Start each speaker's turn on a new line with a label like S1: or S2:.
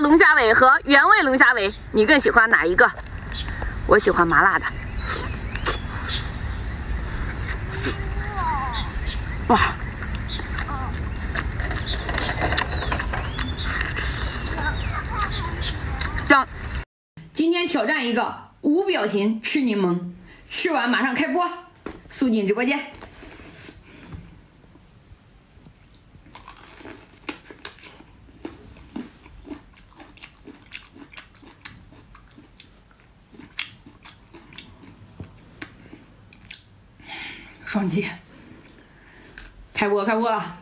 S1: 龙虾尾和原味龙虾尾，你更喜欢哪一个？我喜欢麻辣的。哇！今天挑战一个无表情吃柠檬，吃完马上开播，速进直播间。双击，开播开播了。